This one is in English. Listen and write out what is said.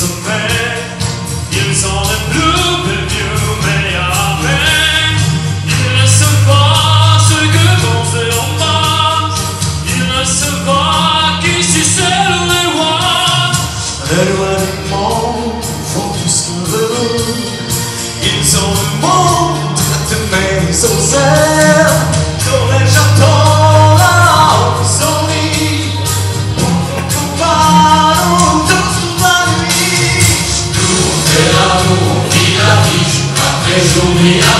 Some a man, all in blue with. We are.